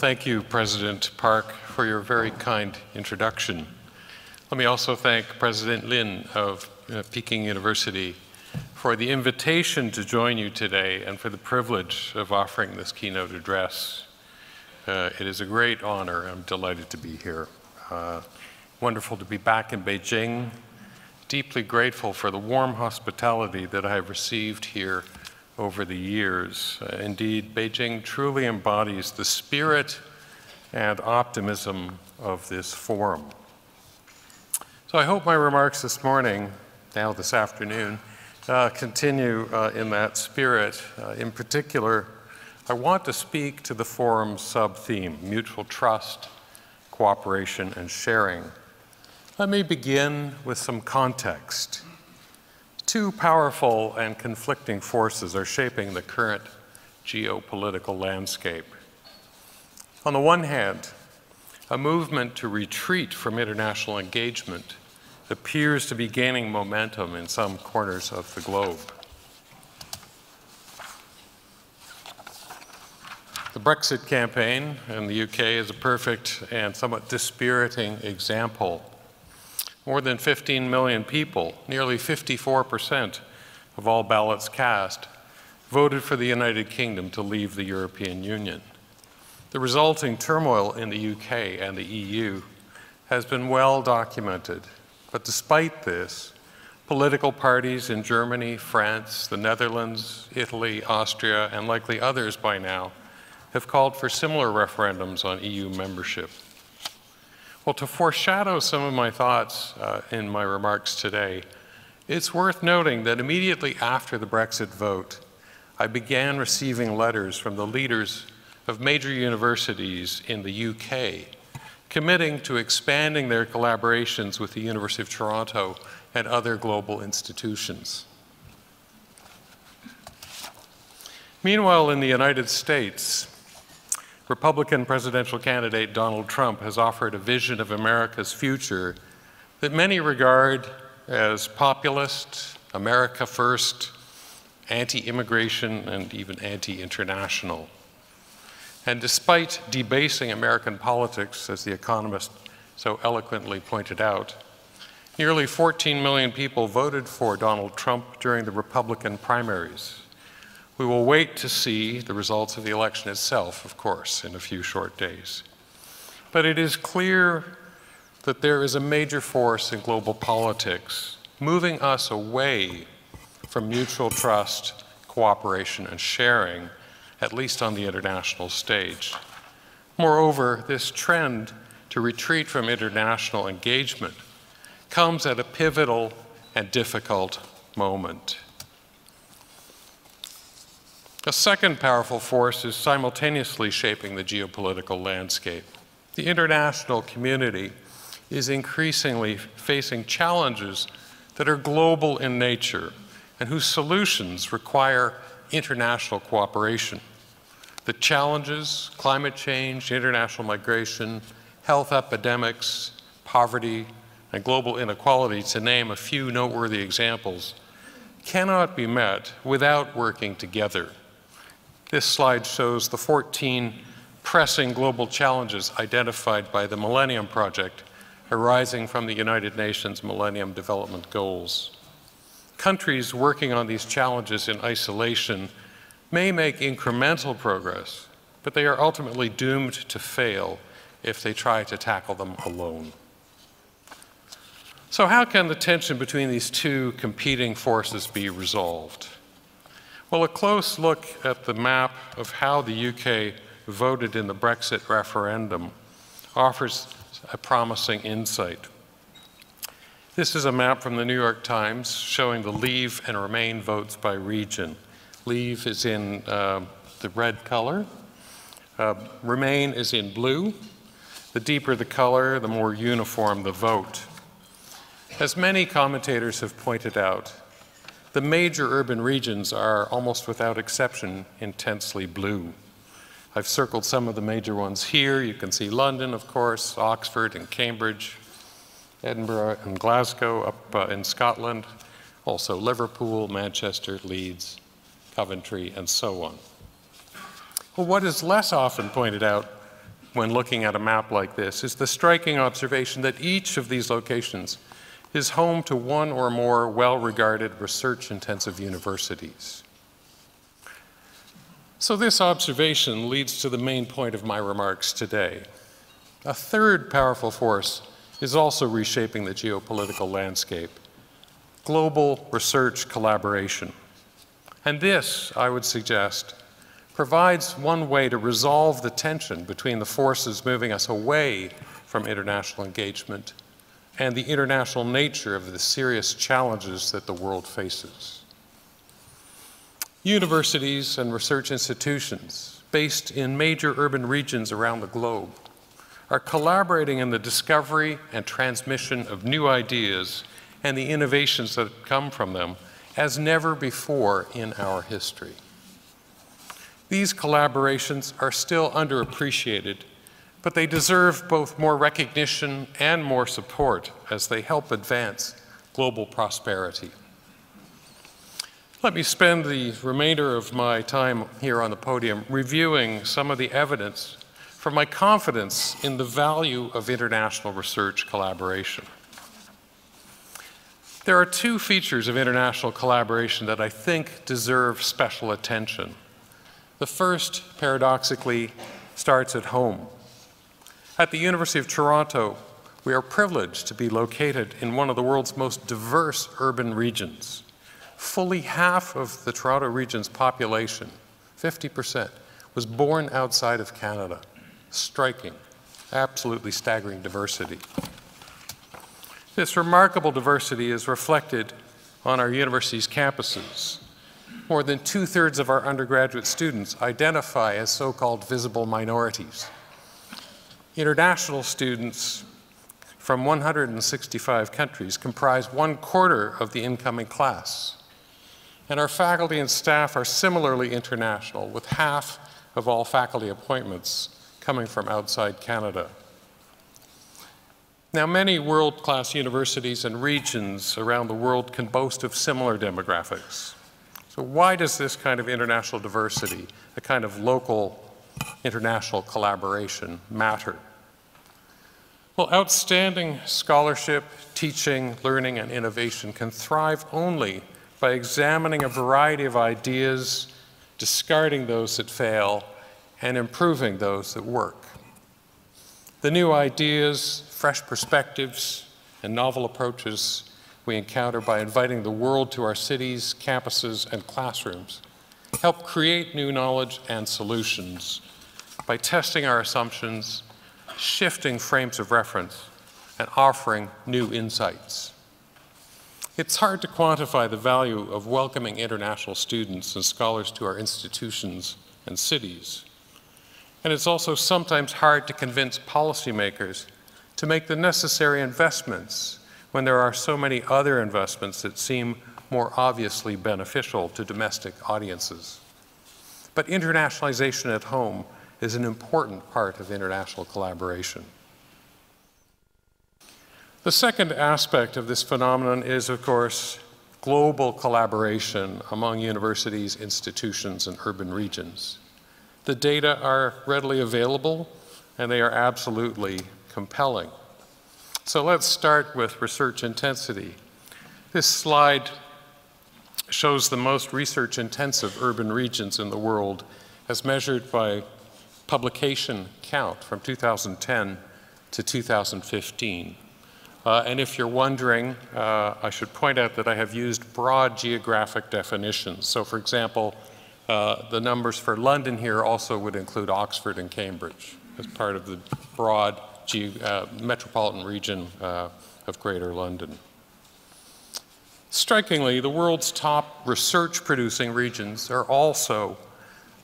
Thank you, President Park, for your very kind introduction. Let me also thank President Lin of uh, Peking University for the invitation to join you today and for the privilege of offering this keynote address. Uh, it is a great honor. I'm delighted to be here. Uh, wonderful to be back in Beijing. Deeply grateful for the warm hospitality that I have received here over the years. Uh, indeed, Beijing truly embodies the spirit and optimism of this forum. So I hope my remarks this morning, now this afternoon, uh, continue uh, in that spirit. Uh, in particular, I want to speak to the forum's sub-theme, mutual trust, cooperation, and sharing. Let me begin with some context. Two powerful and conflicting forces are shaping the current geopolitical landscape. On the one hand, a movement to retreat from international engagement appears to be gaining momentum in some corners of the globe. The Brexit campaign in the UK is a perfect and somewhat dispiriting example more than 15 million people, nearly 54% of all ballots cast, voted for the United Kingdom to leave the European Union. The resulting turmoil in the UK and the EU has been well documented, but despite this, political parties in Germany, France, the Netherlands, Italy, Austria, and likely others by now have called for similar referendums on EU membership. Well, to foreshadow some of my thoughts uh, in my remarks today, it's worth noting that immediately after the Brexit vote, I began receiving letters from the leaders of major universities in the UK committing to expanding their collaborations with the University of Toronto and other global institutions. Meanwhile, in the United States, Republican presidential candidate Donald Trump has offered a vision of America's future that many regard as populist, America first, anti-immigration, and even anti-international. And despite debasing American politics, as The Economist so eloquently pointed out, nearly 14 million people voted for Donald Trump during the Republican primaries. We will wait to see the results of the election itself, of course, in a few short days. But it is clear that there is a major force in global politics moving us away from mutual trust, cooperation, and sharing, at least on the international stage. Moreover, this trend to retreat from international engagement comes at a pivotal and difficult moment. A second powerful force is simultaneously shaping the geopolitical landscape. The international community is increasingly facing challenges that are global in nature and whose solutions require international cooperation. The challenges, climate change, international migration, health epidemics, poverty, and global inequality, to name a few noteworthy examples, cannot be met without working together. This slide shows the 14 pressing global challenges identified by the Millennium Project arising from the United Nations Millennium Development Goals. Countries working on these challenges in isolation may make incremental progress, but they are ultimately doomed to fail if they try to tackle them alone. So how can the tension between these two competing forces be resolved? Well, a close look at the map of how the UK voted in the Brexit referendum offers a promising insight. This is a map from the New York Times showing the Leave and Remain votes by region. Leave is in uh, the red color. Uh, Remain is in blue. The deeper the color, the more uniform the vote. As many commentators have pointed out, the major urban regions are almost without exception intensely blue. I've circled some of the major ones here. You can see London, of course, Oxford and Cambridge, Edinburgh and Glasgow up uh, in Scotland, also Liverpool, Manchester, Leeds, Coventry, and so on. Well, what is less often pointed out when looking at a map like this is the striking observation that each of these locations is home to one or more well-regarded research-intensive universities. So this observation leads to the main point of my remarks today. A third powerful force is also reshaping the geopolitical landscape, global research collaboration. And this, I would suggest, provides one way to resolve the tension between the forces moving us away from international engagement and the international nature of the serious challenges that the world faces. Universities and research institutions based in major urban regions around the globe are collaborating in the discovery and transmission of new ideas and the innovations that come from them as never before in our history. These collaborations are still underappreciated, but they deserve both more recognition and more support as they help advance global prosperity. Let me spend the remainder of my time here on the podium reviewing some of the evidence for my confidence in the value of international research collaboration. There are two features of international collaboration that I think deserve special attention. The first, paradoxically, starts at home. At the University of Toronto, we are privileged to be located in one of the world's most diverse urban regions. Fully half of the Toronto region's population, 50%, was born outside of Canada. Striking, absolutely staggering diversity. This remarkable diversity is reflected on our university's campuses. More than two-thirds of our undergraduate students identify as so-called visible minorities. International students from 165 countries comprise one quarter of the incoming class. And our faculty and staff are similarly international, with half of all faculty appointments coming from outside Canada. Now, many world-class universities and regions around the world can boast of similar demographics. So why does this kind of international diversity, a kind of local international collaboration, matter? Well, outstanding scholarship, teaching, learning, and innovation can thrive only by examining a variety of ideas, discarding those that fail, and improving those that work. The new ideas, fresh perspectives, and novel approaches we encounter by inviting the world to our cities, campuses, and classrooms help create new knowledge and solutions by testing our assumptions, shifting frames of reference, and offering new insights. It's hard to quantify the value of welcoming international students and scholars to our institutions and cities. And it's also sometimes hard to convince policymakers to make the necessary investments when there are so many other investments that seem more obviously beneficial to domestic audiences. But internationalization at home is an important part of international collaboration. The second aspect of this phenomenon is, of course, global collaboration among universities, institutions, and urban regions. The data are readily available, and they are absolutely compelling. So let's start with research intensity. This slide shows the most research intensive urban regions in the world as measured by publication count from 2010 to 2015. Uh, and if you're wondering, uh, I should point out that I have used broad geographic definitions. So for example, uh, the numbers for London here also would include Oxford and Cambridge as part of the broad uh, metropolitan region uh, of Greater London. Strikingly, the world's top research producing regions are also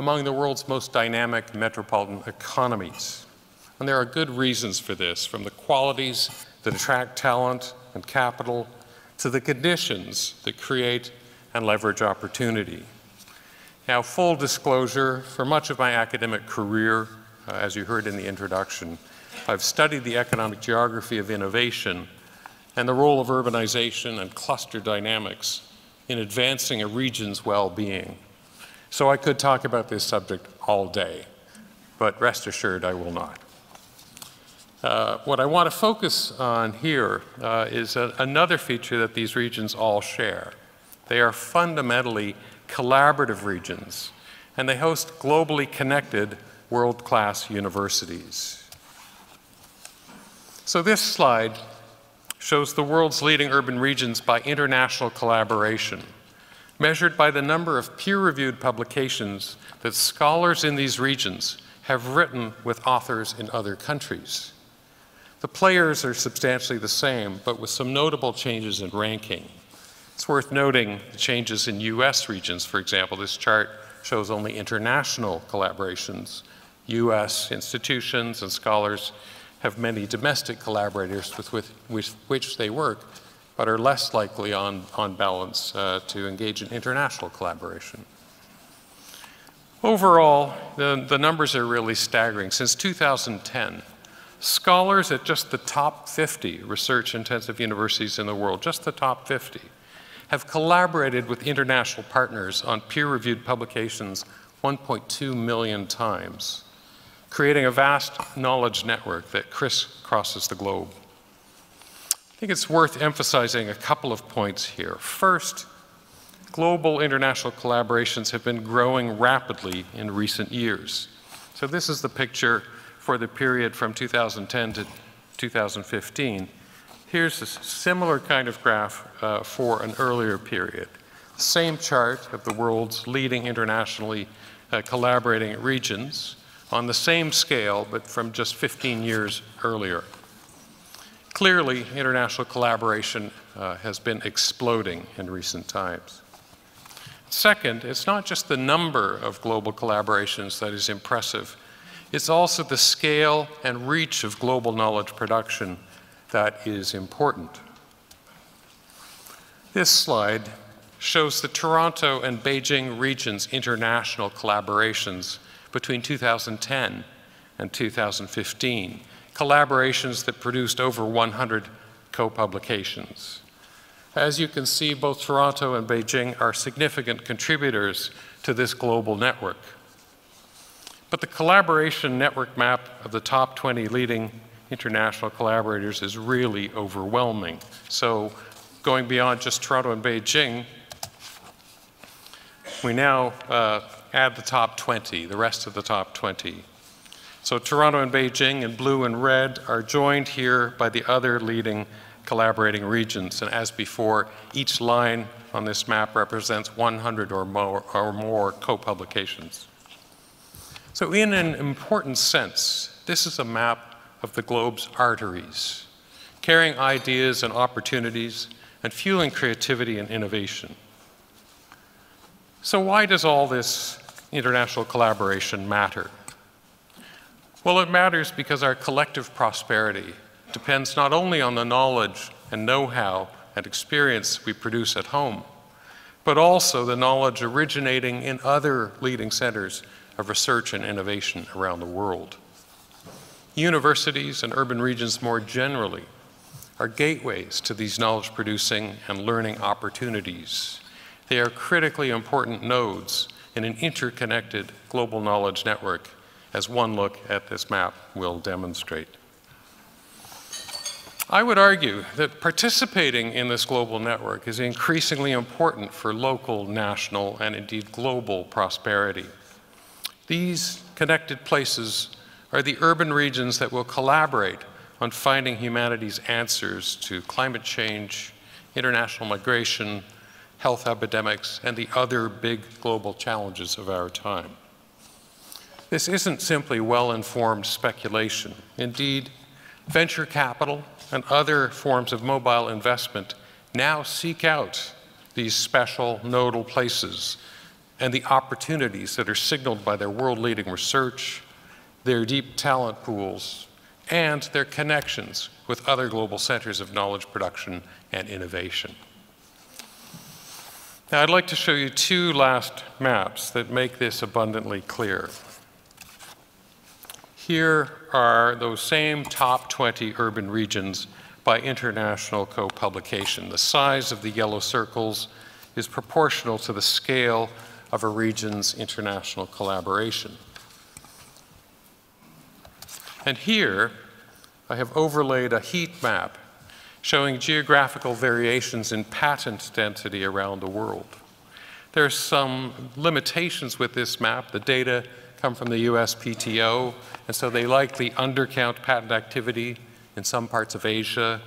among the world's most dynamic metropolitan economies. And there are good reasons for this, from the qualities that attract talent and capital to the conditions that create and leverage opportunity. Now, full disclosure, for much of my academic career, uh, as you heard in the introduction, I've studied the economic geography of innovation and the role of urbanization and cluster dynamics in advancing a region's well-being. So I could talk about this subject all day, but rest assured I will not. Uh, what I want to focus on here uh, is a, another feature that these regions all share. They are fundamentally collaborative regions, and they host globally connected world-class universities. So this slide shows the world's leading urban regions by international collaboration, measured by the number of peer-reviewed publications that scholars in these regions have written with authors in other countries. The players are substantially the same, but with some notable changes in ranking. It's worth noting the changes in US regions. For example, this chart shows only international collaborations. US institutions and scholars have many domestic collaborators with, which they work, but are less likely on, on balance uh, to engage in international collaboration. Overall, the, the numbers are really staggering. Since 2010, scholars at just the top 50 research-intensive universities in the world, just the top 50, have collaborated with international partners on peer-reviewed publications 1.2 million times, creating a vast knowledge network that crisscrosses the globe. I think it's worth emphasizing a couple of points here. First, global international collaborations have been growing rapidly in recent years. So this is the picture for the period from 2010 to 2015. Here's a similar kind of graph uh, for an earlier period. Same chart of the world's leading internationally uh, collaborating regions on the same scale, but from just 15 years earlier. Clearly, international collaboration uh, has been exploding in recent times. Second, it's not just the number of global collaborations that is impressive, it's also the scale and reach of global knowledge production that is important. This slide shows the Toronto and Beijing region's international collaborations between 2010 and 2015, collaborations that produced over 100 co-publications. As you can see, both Toronto and Beijing are significant contributors to this global network. But the collaboration network map of the top 20 leading international collaborators is really overwhelming. So going beyond just Toronto and Beijing, we now uh, add the top 20, the rest of the top 20. So Toronto and Beijing in blue and red are joined here by the other leading collaborating regions. And as before, each line on this map represents 100 or more, or more co-publications. So in an important sense, this is a map of the globe's arteries, carrying ideas and opportunities and fueling creativity and innovation. So why does all this international collaboration matter? Well, it matters because our collective prosperity depends not only on the knowledge and know-how and experience we produce at home, but also the knowledge originating in other leading centers of research and innovation around the world. Universities and urban regions more generally are gateways to these knowledge producing and learning opportunities. They are critically important nodes in an interconnected global knowledge network, as one look at this map will demonstrate. I would argue that participating in this global network is increasingly important for local, national, and indeed global prosperity. These connected places are the urban regions that will collaborate on finding humanity's answers to climate change, international migration, health epidemics, and the other big global challenges of our time. This isn't simply well-informed speculation. Indeed, venture capital and other forms of mobile investment now seek out these special nodal places and the opportunities that are signaled by their world-leading research, their deep talent pools, and their connections with other global centers of knowledge production and innovation. Now, I'd like to show you two last maps that make this abundantly clear. Here are those same top 20 urban regions by international co-publication. The size of the yellow circles is proportional to the scale of a region's international collaboration. And here, I have overlaid a heat map showing geographical variations in patent density around the world. There are some limitations with this map. The data come from the USPTO, and so they likely undercount patent activity in some parts of Asia.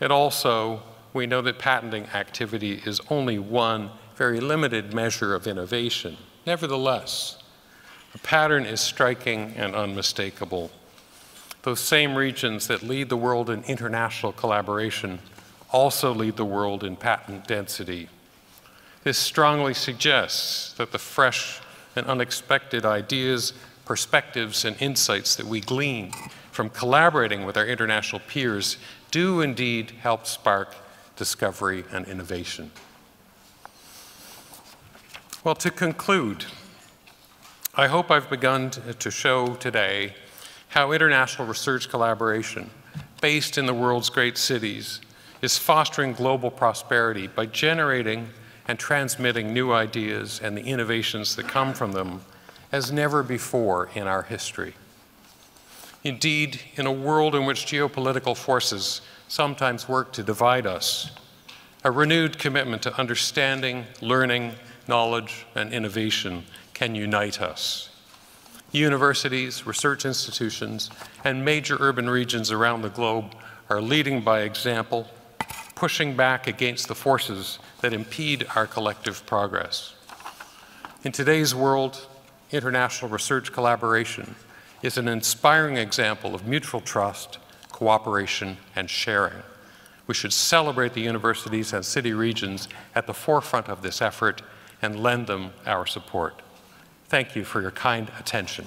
And also, we know that patenting activity is only one very limited measure of innovation. Nevertheless, the pattern is striking and unmistakable. Those same regions that lead the world in international collaboration also lead the world in patent density. This strongly suggests that the fresh and unexpected ideas, perspectives, and insights that we glean from collaborating with our international peers do indeed help spark discovery and innovation. Well, to conclude, I hope I've begun to show today how international research collaboration, based in the world's great cities, is fostering global prosperity by generating and transmitting new ideas and the innovations that come from them as never before in our history. Indeed, in a world in which geopolitical forces sometimes work to divide us, a renewed commitment to understanding, learning, knowledge, and innovation can unite us. Universities, research institutions, and major urban regions around the globe are leading by example pushing back against the forces that impede our collective progress. In today's world, international research collaboration is an inspiring example of mutual trust, cooperation, and sharing. We should celebrate the universities and city regions at the forefront of this effort and lend them our support. Thank you for your kind attention.